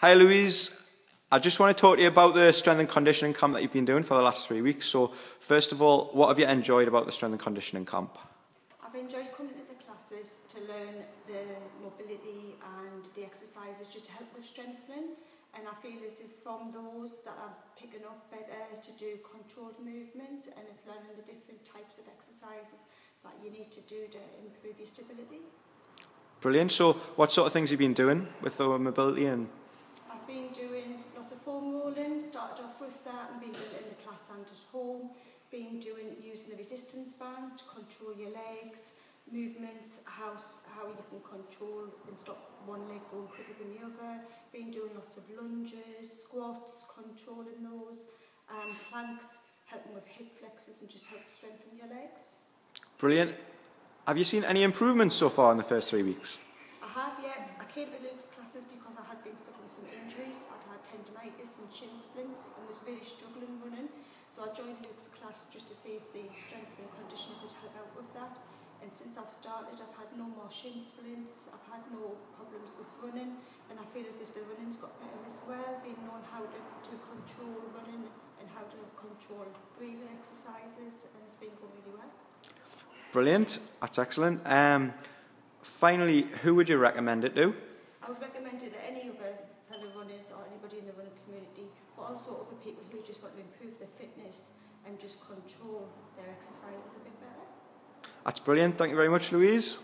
Hi, Louise. I just want to talk to you about the strength and conditioning camp that you've been doing for the last three weeks. So, first of all, what have you enjoyed about the strength and conditioning camp? I've enjoyed coming to the classes to learn the mobility and the exercises just to help with strengthening. And I feel as if from those that I'm picking up better to do controlled movements and it's learning the different types of exercises that you need to do to improve your stability. Brilliant. So, what sort of things have you been doing with the mobility and of foam rolling, started off with that and been doing it in the class and at home, been doing using the resistance bands to control your legs, movements, how, how you can control and stop one leg going quicker than the other, been doing lots of lunges, squats, controlling those, um, planks, helping with hip flexors and just help strengthen your legs. Brilliant. Have you seen any improvements so far in the first three weeks? I have, yeah. I came to Luke's classes because I had been suffering from injuries. I'd tendonitis and shin splints and was really struggling running. So I joined Luke's class just to see if the strength and conditioning could help out with that. And since I've started, I've had no more shin splints, I've had no problems with running, and I feel as if the running's got better as well, being known how to, to control running and how to control breathing exercises, and it's been going really well. Brilliant. That's excellent. Um, finally, who would you recommend it to? I would recommend it to any other runners or anybody in the running community, but also other people who just want to improve their fitness and just control their exercises a bit better. That's brilliant. Thank you very much, Louise.